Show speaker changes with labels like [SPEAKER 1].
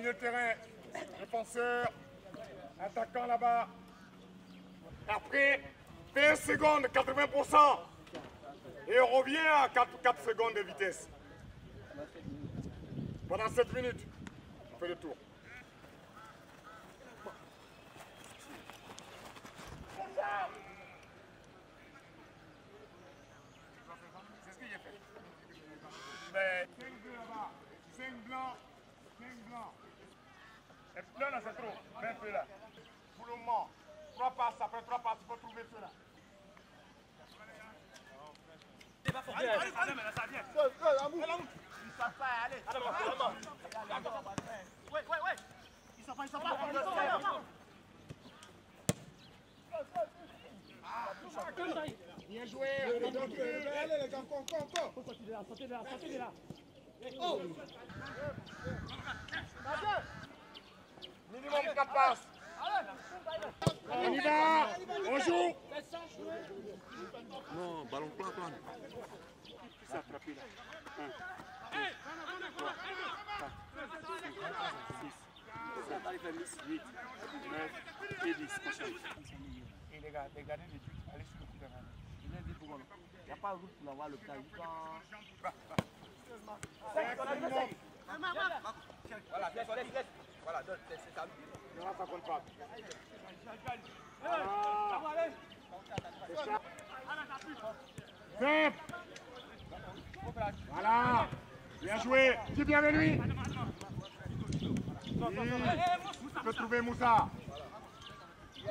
[SPEAKER 1] Milieu de terrain, défenseur, attaquant là-bas. Après 20 secondes, 80%. Et on revient à 4, 4 secondes de vitesse. Pendant 7 minutes, on fait le tour. Mais 5 bleus là-bas, 5 blancs, 5 blancs. Et là, là, c'est trop. Mets un peu là. Pour le moment, 3 passes, après 3 passes, il faut trouver ceux-là. Allez, allez, allez, ça vient. Allez, allez. Ils savent pas, allez. Allez, Ouais, ouais, ouais. Ils savent pas, ils savent pas. Ils savent pas. Bien joué. Allez les gars, encore, encore, encore. Sortir de là, sortez de là, sortez de là. Oh 4 passes. On y va, on joue.
[SPEAKER 2] Non, ballon plein, plein.
[SPEAKER 1] Attrapé là. 8, 9 et 10. Et les gars, les trucs, allez sur le coup
[SPEAKER 3] pour moi. Il n'y a pas de route pour l'avoir le cas. Il
[SPEAKER 2] Voilà, laisse, laisse, laisse. Voilà, donne, c'est ça.
[SPEAKER 1] Non, ça compte pas. Voilà. Bien joué. Qui vient avec lui peux trouver Moussa.
[SPEAKER 2] Il